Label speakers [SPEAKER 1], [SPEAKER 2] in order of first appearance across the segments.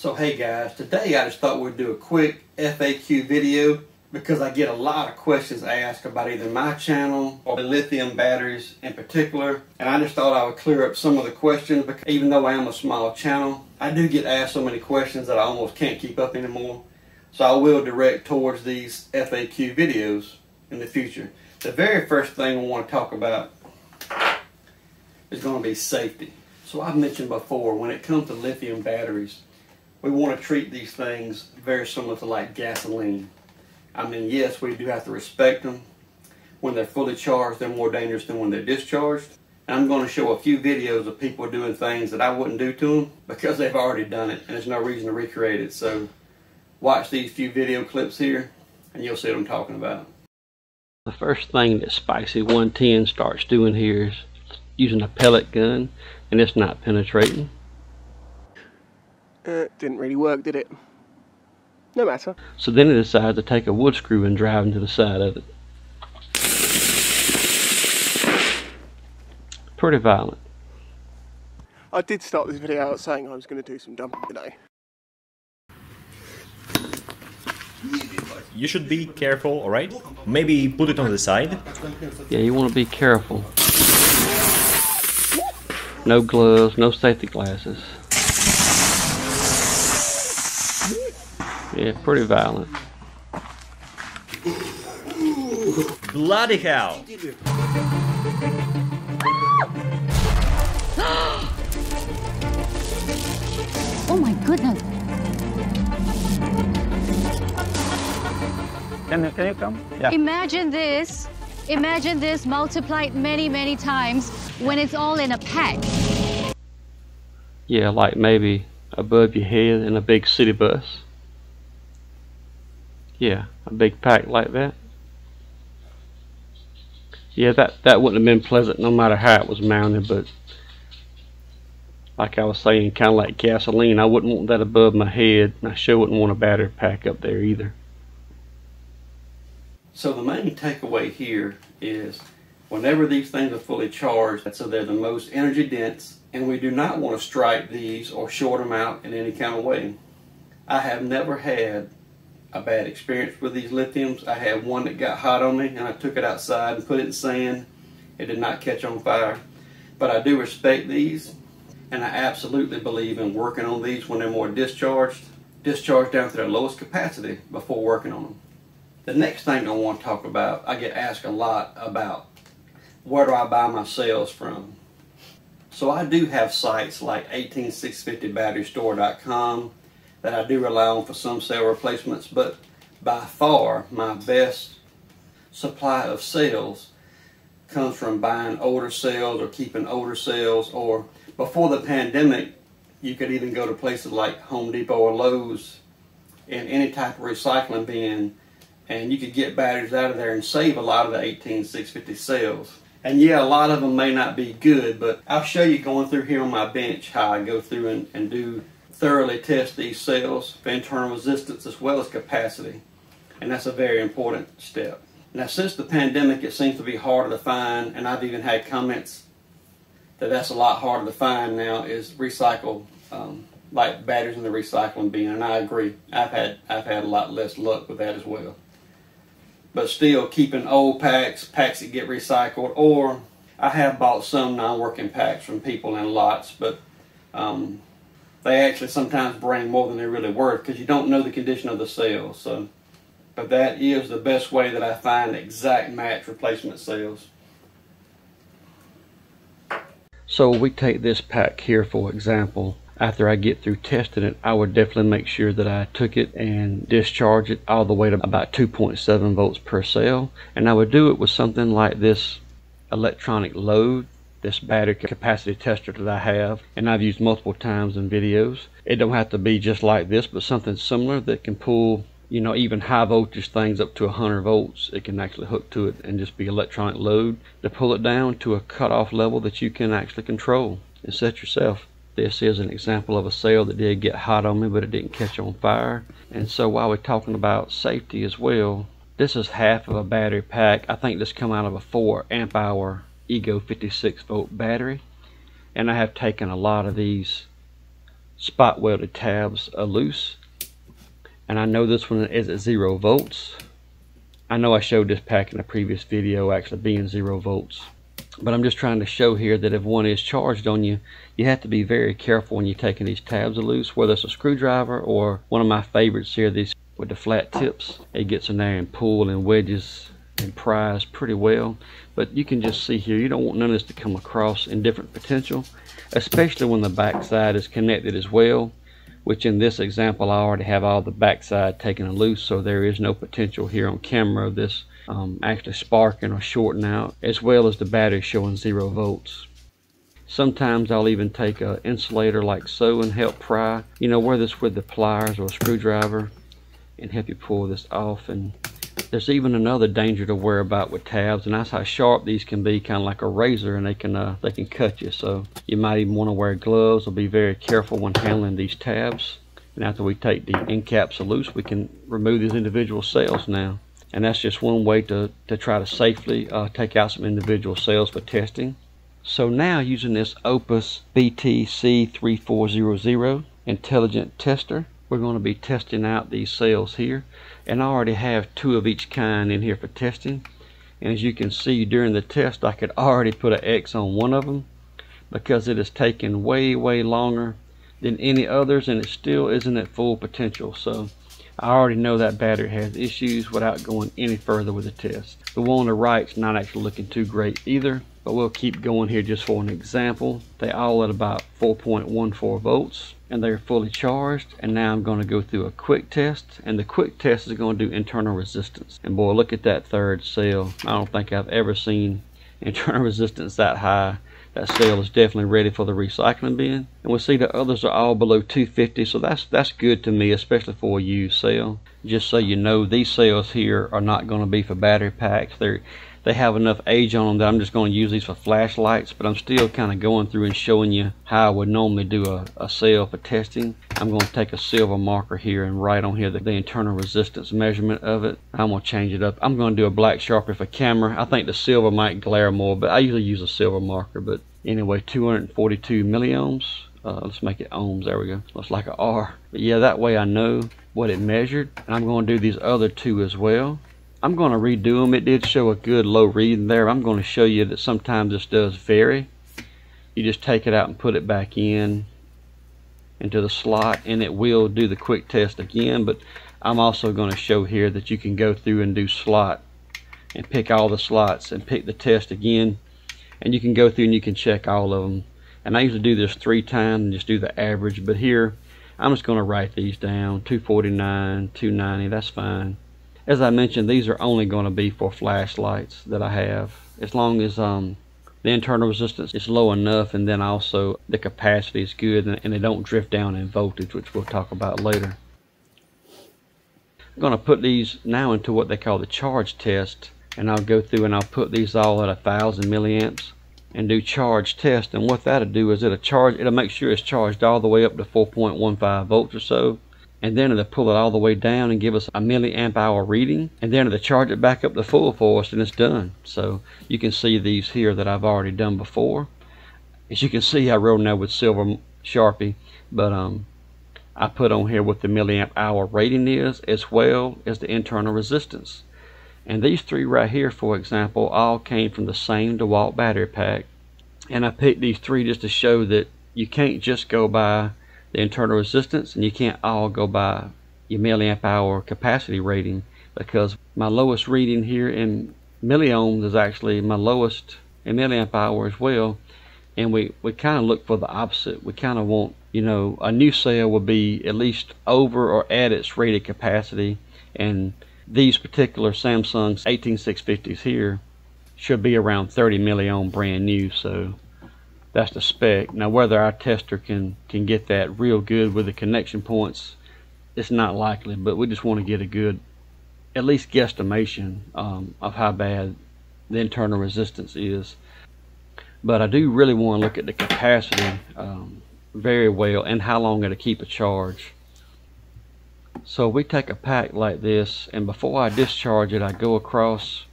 [SPEAKER 1] So hey guys, today I just thought we'd do a quick FAQ video because I get a lot of questions asked about either my channel or the lithium batteries in particular. And I just thought I would clear up some of the questions because even though I am a small channel, I do get asked so many questions that I almost can't keep up anymore. So I will direct towards these FAQ videos in the future. The very first thing we want to talk about is going to be safety. So I've mentioned before, when it comes to lithium batteries, we want to treat these things very similar to like gasoline. I mean, yes, we do have to respect them. When they're fully charged, they're more dangerous than when they're discharged. And I'm going to show a few videos of people doing things that I wouldn't do to them because they've already done it and there's no reason to recreate it. So watch these few video clips here and you'll see what I'm talking about. The first thing that Spicy 110 starts doing here is using a pellet gun and it's not penetrating.
[SPEAKER 2] Uh, didn't really work, did it? No matter.
[SPEAKER 1] So then he decided to take a wood screw and drive into the side of it. Pretty violent.
[SPEAKER 2] I did start this video out saying I was going to do some dumping today.
[SPEAKER 3] You should be careful, alright? Maybe put it on the side.
[SPEAKER 1] Yeah, you want to be careful. No gloves, no safety glasses. Yeah, pretty violent.
[SPEAKER 3] Bloody hell!
[SPEAKER 4] Oh my goodness.
[SPEAKER 5] Can you, can you come? Yeah.
[SPEAKER 4] Imagine this. Imagine this multiplied many, many times when it's all in a pack.
[SPEAKER 1] Yeah, like maybe above your head in a big city bus. Yeah, a big pack like that. Yeah, that, that wouldn't have been pleasant no matter how it was mounted, but like I was saying, kind of like gasoline, I wouldn't want that above my head, and I sure wouldn't want a battery pack up there either. So the main takeaway here is whenever these things are fully charged, so they're the most energy dense, and we do not want to strike these or short them out in any kind of way. I have never had a bad experience with these lithiums. I had one that got hot on me and I took it outside and put it in sand. It did not catch on fire. But I do respect these and I absolutely believe in working on these when they're more discharged, discharged down to their lowest capacity before working on them. The next thing I want to talk about, I get asked a lot about where do I buy my cells from. So I do have sites like 18650batterystore.com that I do rely on for some cell replacements, but by far my best supply of cells comes from buying older cells or keeping older cells or before the pandemic you could even go to places like Home Depot or Lowe's in any type of recycling bin and you could get batteries out of there and save a lot of the 18650 cells. And yeah, a lot of them may not be good, but I'll show you going through here on my bench how I go through and, and do thoroughly test these cells for internal resistance as well as capacity. And that's a very important step. Now, since the pandemic, it seems to be harder to find, and I've even had comments that that's a lot harder to find now is recycled, um, like batteries in the recycling bin, and I agree. I've had I've had a lot less luck with that as well. But still, keeping old packs, packs that get recycled, or I have bought some non-working packs from people in lots, but um, they actually sometimes bring more than they're really worth because you don't know the condition of the cells. So, but that is the best way that I find exact match replacement cells. So we take this pack here for example. After I get through testing it, I would definitely make sure that I took it and discharge it all the way to about 2.7 volts per cell. And I would do it with something like this electronic load this battery capacity tester that I have and I've used multiple times in videos. It don't have to be just like this but something similar that can pull you know even high voltage things up to 100 volts it can actually hook to it and just be electronic load to pull it down to a cutoff level that you can actually control and set yourself. This is an example of a cell that did get hot on me but it didn't catch on fire and so while we're talking about safety as well this is half of a battery pack. I think this come out of a 4 amp hour Ego 56 volt battery and I have taken a lot of these spot welded tabs loose and I know this one is at zero volts. I know I showed this pack in a previous video actually being zero volts but I'm just trying to show here that if one is charged on you you have to be very careful when you're taking these tabs loose whether it's a screwdriver or one of my favorites here these with the flat tips. It gets in there and pull and wedges and pries pretty well. But you can just see here you don't want none of this to come across in different potential especially when the back side is connected as well which in this example I already have all the backside taken loose so there is no potential here on camera of this um, actually sparking or shorting out as well as the battery showing zero volts. Sometimes I'll even take an insulator like so and help pry you know whether it's with the pliers or a screwdriver and help you pull this off and there's even another danger to worry about with tabs, and that's how sharp these can be, kind of like a razor, and they can uh, they can cut you. So you might even want to wear gloves or be very careful when handling these tabs. And after we take the end caps loose, we can remove these individual cells now. And that's just one way to, to try to safely uh, take out some individual cells for testing. So now using this Opus BTC3400 intelligent tester, we're going to be testing out these cells here. And I already have two of each kind in here for testing. And as you can see during the test I could already put an X on one of them because it has taken way way longer than any others and it still isn't at full potential. So I already know that battery has issues without going any further with the test. The one on the right's not actually looking too great either but we'll keep going here just for an example. They all at about 4.14 volts and they're fully charged. And now I'm going to go through a quick test and the quick test is going to do internal resistance. And boy look at that third cell. I don't think I've ever seen internal resistance that high. That cell is definitely ready for the recycling bin. And we'll see the others are all below 250 so that's that's good to me especially for a used cell. Just so you know these cells here are not going to be for battery packs. They're they have enough age on them that I'm just going to use these for flashlights but I'm still kind of going through and showing you how I would normally do a, a cell for testing. I'm going to take a silver marker here and write on here the, the internal resistance measurement of it. I'm going to change it up. I'm going to do a black sharpie for camera. I think the silver might glare more but I usually use a silver marker but anyway 242 milliohms. Uh, let's make it ohms. There we go. Looks like an R. But yeah that way I know what it measured. And I'm going to do these other two as well I'm going to redo them. It did show a good low reading there. I'm going to show you that sometimes this does vary. You just take it out and put it back in into the slot and it will do the quick test again but I'm also going to show here that you can go through and do slot and pick all the slots and pick the test again and you can go through and you can check all of them and I usually do this three times and just do the average but here I'm just going to write these down 249 290 that's fine as I mentioned, these are only going to be for flashlights that I have. As long as um, the internal resistance is low enough and then also the capacity is good and, and they don't drift down in voltage, which we'll talk about later. I'm going to put these now into what they call the charge test and I'll go through and I'll put these all at a thousand milliamps and do charge test and what that'll do is it'll charge it'll make sure it's charged all the way up to 4.15 volts or so and then it'll pull it all the way down and give us a milliamp hour reading. And then it'll charge it back up to full for us and it's done. So you can see these here that I've already done before. As you can see I wrote them with silver sharpie but um I put on here what the milliamp hour rating is as well as the internal resistance. And these three right here for example all came from the same DeWalt battery pack. And I picked these three just to show that you can't just go by the internal resistance and you can't all go by your milliamp hour capacity rating because my lowest reading here in milliohms is actually my lowest in milliamp hour as well. And we, we kind of look for the opposite. We kind of want you know a new cell will be at least over or at its rated capacity. And these particular Samsung's 18650s here should be around 30 milliohm brand new. So that's the spec. Now whether our tester can, can get that real good with the connection points, it's not likely, but we just want to get a good, at least guesstimation um, of how bad the internal resistance is. But I do really want to look at the capacity um, very well and how long it'll keep a charge. So we take a pack like this and before I discharge it I go across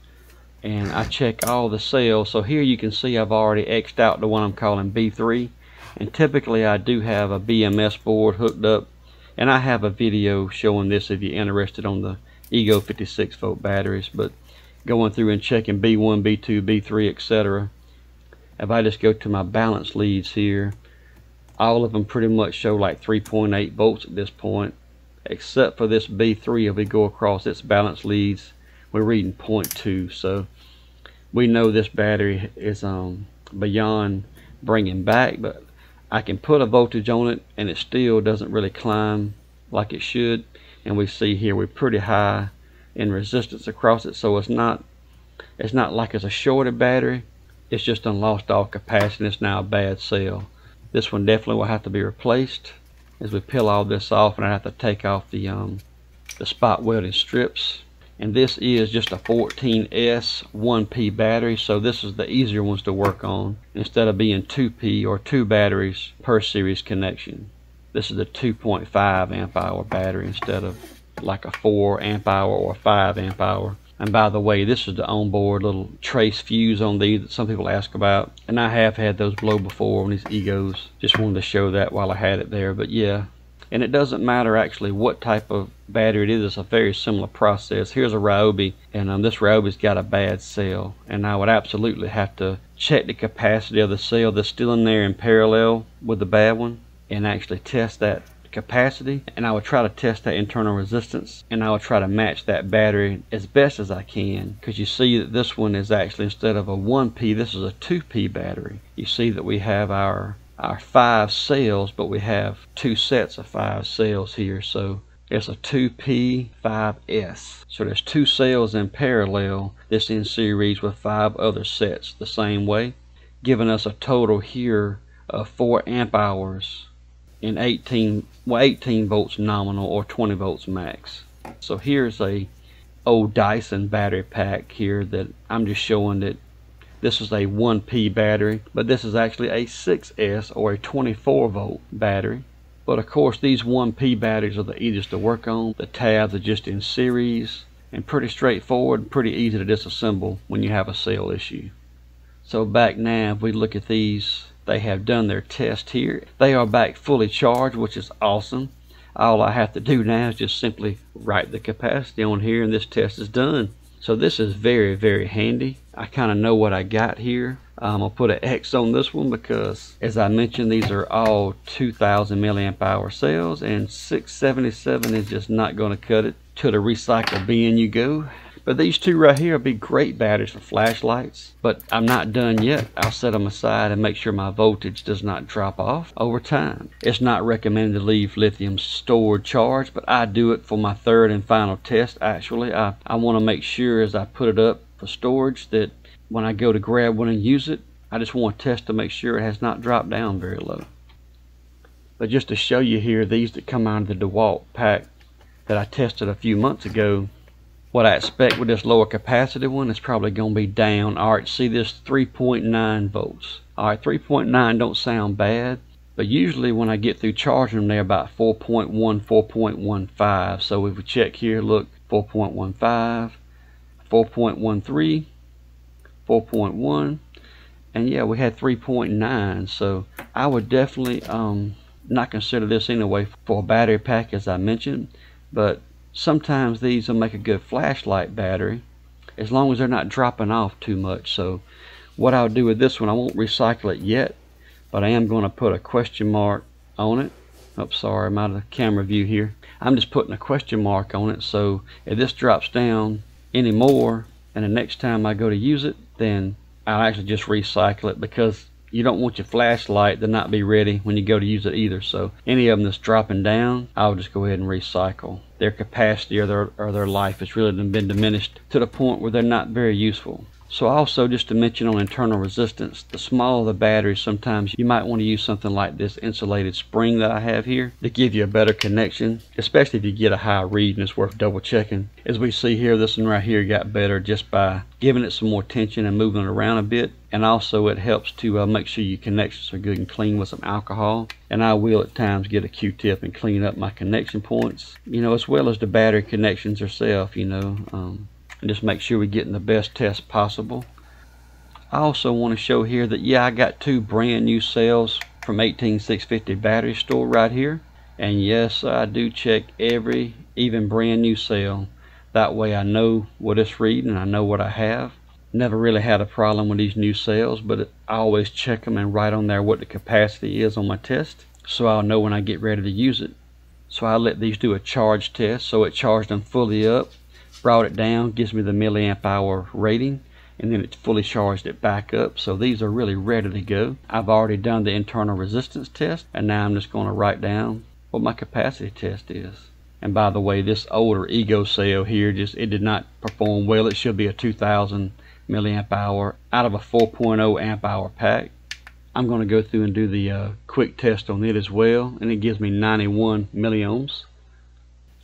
[SPEAKER 1] and I check all the cells so here you can see I've already X'd out the one I'm calling B3 And typically I do have a BMS board hooked up and I have a video showing this if you're interested on the Ego 56 volt batteries but going through and checking B1, B2, B3 etc. If I just go to my balance leads here all of them pretty much show like 3.8 volts at this point except for this B3 if we go across its balance leads we're reading 0.2 so we know this battery is um, beyond bringing back but I can put a voltage on it and it still doesn't really climb like it should. And we see here we're pretty high in resistance across it so it's not it's not like it's a shorted battery. It's just done lost all capacity it's now a bad cell. This one definitely will have to be replaced as we peel all this off and I have to take off the um, the spot welding strips and this is just a 14S 1P battery so this is the easier ones to work on. Instead of being 2P or two batteries per series connection this is a 2.5 amp hour battery instead of like a 4 amp hour or 5 amp hour. And by the way this is the onboard little trace fuse on these that some people ask about. And I have had those blow before on these egos. Just wanted to show that while I had it there. But yeah and it doesn't matter actually what type of battery it is it's a very similar process. Here's a Ryobi and um, this Ryobi's got a bad cell. And I would absolutely have to check the capacity of the cell that's still in there in parallel with the bad one and actually test that capacity. And I would try to test that internal resistance and I would try to match that battery as best as I can. Because you see that this one is actually instead of a 1P this is a 2P battery. You see that we have our our five cells, but we have two sets of five cells here. So it's a 2P5S. So there's two cells in parallel, this in series with five other sets the same way, giving us a total here of 4 amp hours in 18, well, 18 volts nominal or 20 volts max. So here's a old Dyson battery pack here that I'm just showing that this is a 1P battery, but this is actually a 6S or a 24 volt battery. But of course these 1P batteries are the easiest to work on. The tabs are just in series and pretty straightforward, pretty easy to disassemble when you have a cell issue. So back now, if we look at these, they have done their test here. They are back fully charged, which is awesome. All I have to do now is just simply write the capacity on here and this test is done. So this is very, very handy. I kind of know what I got here. Um, I'll put an X on this one because, as I mentioned, these are all 2,000 milliamp hour cells, and 677 is just not going to cut it. To the recycle bin you go. But these two right here will be great batteries for flashlights. But I'm not done yet. I'll set them aside and make sure my voltage does not drop off over time. It's not recommended to leave lithium stored charged, but I do it for my third and final test actually. I, I want to make sure as I put it up for storage that when I go to grab one and use it, I just want to test to make sure it has not dropped down very low. But just to show you here, these that come out of the DeWalt pack that I tested a few months ago, what I expect with this lower capacity one is probably going to be down. All right, see this 3.9 volts. All right, 3.9 don't sound bad, but usually when I get through charging them, they're about 4.1, 4.15. So if we check here, look, 4.15, 4.13, 4.1, and yeah, we had 3.9. So I would definitely um, not consider this anyway for a battery pack, as I mentioned, but sometimes these will make a good flashlight battery as long as they're not dropping off too much. So what I'll do with this one I won't recycle it yet but I am going to put a question mark on it. Oh sorry I'm out of camera view here. I'm just putting a question mark on it. So if this drops down anymore and the next time I go to use it then I'll actually just recycle it because you don't want your flashlight to not be ready when you go to use it either. So any of them that's dropping down, I'll just go ahead and recycle. Their capacity or their, or their life has really been diminished to the point where they're not very useful. So also just to mention on internal resistance, the smaller the battery, sometimes you might want to use something like this insulated spring that I have here to give you a better connection, especially if you get a high read and it's worth double checking. As we see here, this one right here got better just by giving it some more tension and moving it around a bit. And also it helps to uh, make sure your connections are good and clean with some alcohol. And I will at times get a Q-tip and clean up my connection points, you know, as well as the battery connections herself, you know. Um, and just make sure we're getting the best test possible. I also want to show here that yeah I got two brand new cells from 18650 battery store right here. And yes, I do check every, even brand new cell. That way I know what it's reading, I know what I have. Never really had a problem with these new cells, but I always check them and write on there what the capacity is on my test, so I'll know when I get ready to use it. So I let these do a charge test, so it charged them fully up, brought it down, gives me the milliamp hour rating, and then it's fully charged it back up. So these are really ready to go. I've already done the internal resistance test, and now I'm just going to write down what my capacity test is. And by the way, this older Ego cell here, just it did not perform well. It should be a 2000 milliamp hour out of a 4.0 amp hour pack. I'm going to go through and do the uh, quick test on it as well, and it gives me 91 milliohms.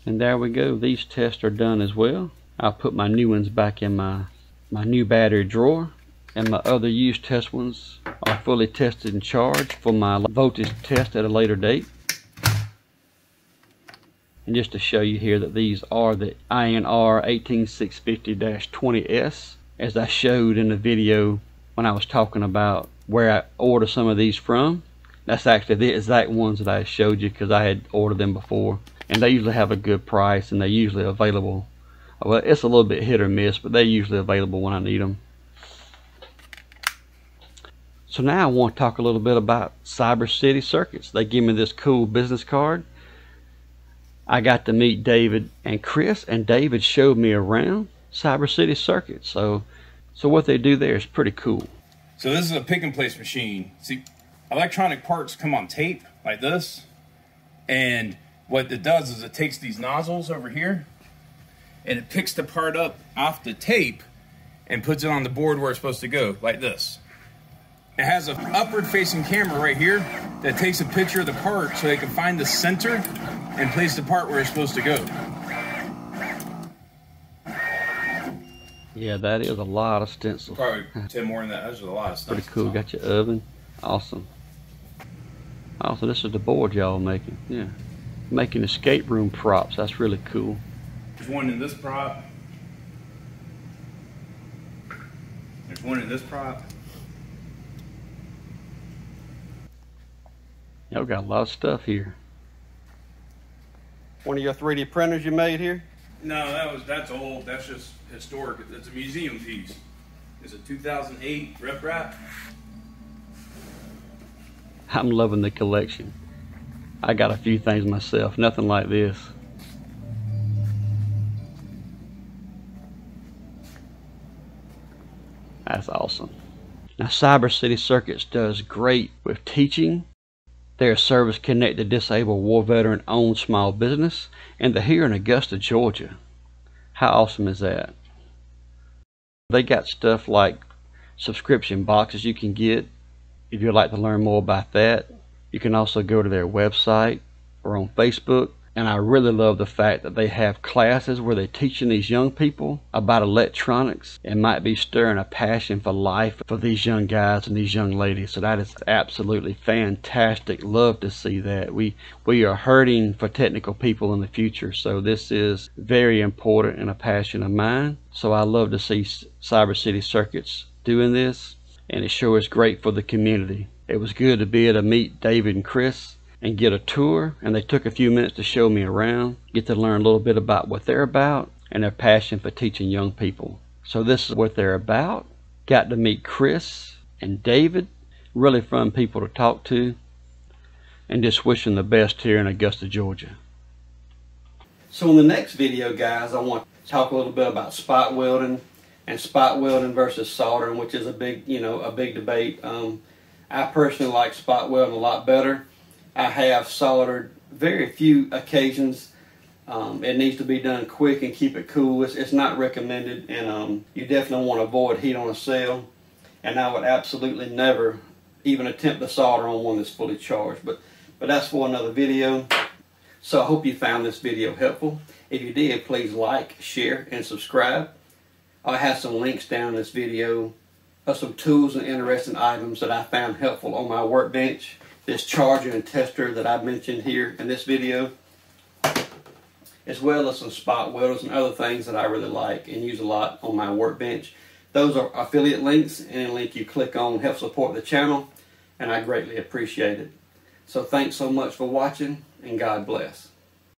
[SPEAKER 1] And there we go. These tests are done as well. I'll put my new ones back in my my new battery drawer and my other used test ones are fully tested and charged for my voltage test at a later date. And just to show you here that these are the INR 18650-20S as I showed in the video when I was talking about where I order some of these from. That's actually the exact ones that I showed you because I had ordered them before. And they usually have a good price and they're usually available well, it's a little bit hit or miss, but they're usually available when I need them. So now I want to talk a little bit about Cyber City Circuits. They give me this cool business card. I got to meet David and Chris, and David showed me around Cyber City Circuits. So, so what they do there is pretty cool.
[SPEAKER 5] So this is a pick and place machine. See, electronic parts come on tape like this, and what it does is it takes these nozzles over here and it picks the part up off the tape and puts it on the board where it's supposed to go, like this. It has an upward facing camera right here that takes a picture of the part so they can find the center and place the part where it's supposed to go.
[SPEAKER 1] Yeah, that is a lot of stencils.
[SPEAKER 5] Probably 10 more than that. That's a lot of stuff.
[SPEAKER 1] Pretty cool. Got your oven. Awesome. Also, this is the board y'all making. Yeah. Making escape room props. That's really cool.
[SPEAKER 5] There's one in this prop. There's one in this prop.
[SPEAKER 1] Y'all got a lot of stuff here. One of your 3D printers you made here?
[SPEAKER 5] No, that was that's old. That's just historic. It's a museum piece. It's a 2008 RepRap.
[SPEAKER 1] I'm loving the collection. I got a few things myself, nothing like this. That's awesome. Now, Cyber City Circuits does great with teaching. They're a service connected disabled war veteran owned small business, and they're here in Augusta, Georgia. How awesome is that? They got stuff like subscription boxes you can get if you'd like to learn more about that. You can also go to their website or on Facebook and I really love the fact that they have classes where they're teaching these young people about electronics and might be stirring a passion for life for these young guys and these young ladies. So that is absolutely fantastic. Love to see that. We we are hurting for technical people in the future. So this is very important and a passion of mine. So I love to see Cyber City Circuits doing this and it sure is great for the community. It was good to be able to meet David and Chris and get a tour and they took a few minutes to show me around get to learn a little bit about what they're about and their passion for teaching young people. So this is what they're about. Got to meet chris and david really fun people to talk to and just wishing the best here in augusta georgia. So in the next video guys i want to talk a little bit about spot welding and spot welding versus soldering which is a big you know a big debate. Um, i personally like spot welding a lot better I have soldered very few occasions. Um, it needs to be done quick and keep it cool. It's, it's not recommended, and um, you definitely want to avoid heat on a cell. And I would absolutely never even attempt to solder on one that's fully charged. But but that's for another video. So I hope you found this video helpful. If you did, please like, share, and subscribe. I have some links down in this video of some tools and interesting items that I found helpful on my workbench this charger and tester that I've mentioned here in this video, as well as some spot welders and other things that I really like and use a lot on my workbench. Those are affiliate links and a link you click on help support the channel. and I greatly appreciate it. So thanks so much for watching, and God bless.